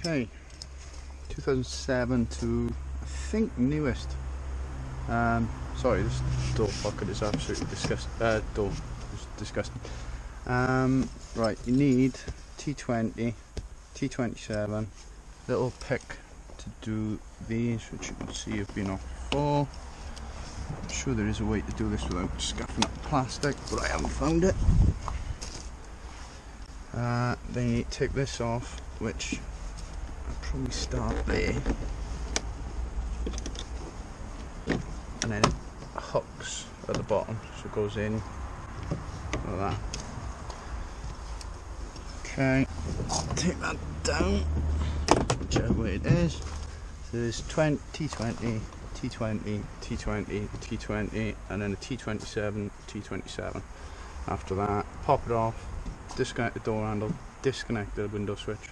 Okay, 2007 to I think newest. Um, sorry, this door pocket is absolutely disgusting. Uh, door is disgusting. Um, right, you need T20, T27, little pick to do these, which you can see have been off before. I'm sure there is a way to do this without scuffing up plastic, but I haven't found it. Uh, then you take this off, which probably start there. And then it hooks at the bottom, so it goes in like that. Okay, take that down, whichever way it is. So there's 20, T20, T20, T20, T20, and then a T27, T27. After that, pop it off, disconnect the door handle, disconnect the window switch.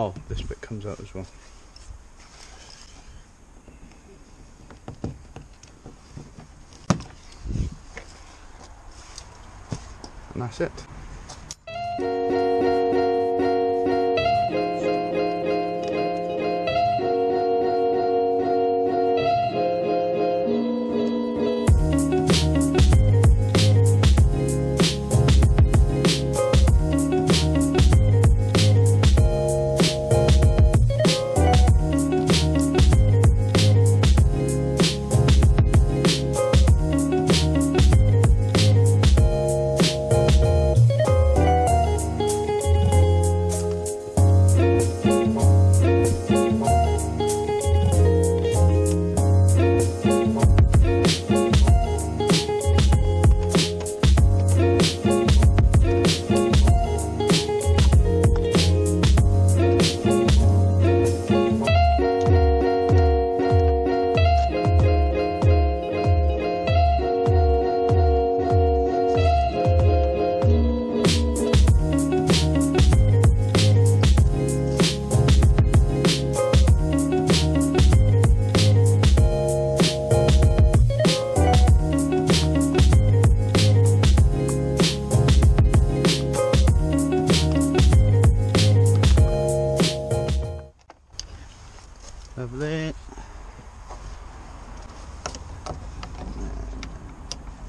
Oh, this bit comes out as well. And that's it.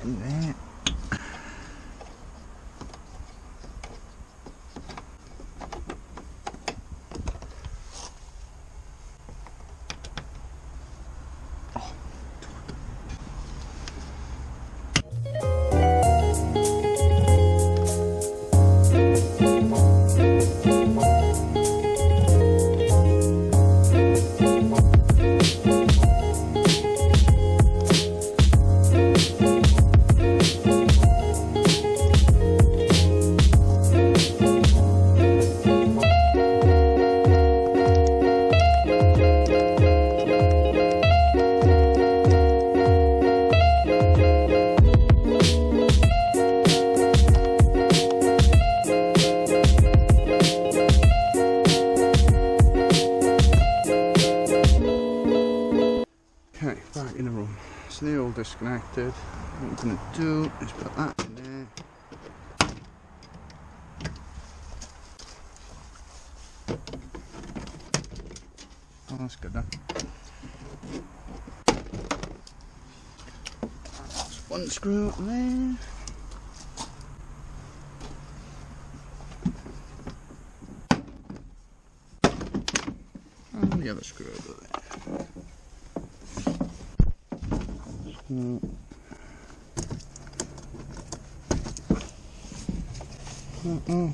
And there. So they're all disconnected. What I'm going to do is put that in there. Oh, that's good then. That's one screw up there. And the other screw over there. Mm. Mm-mm.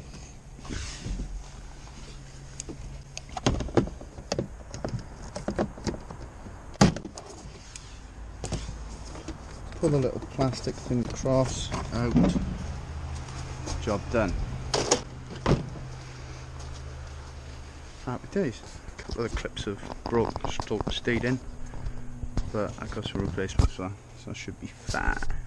Pull the little plastic thing across, out, job done. Happy days. A couple of clips have broke, stayed in but I got some replacements for that, so that should be fine.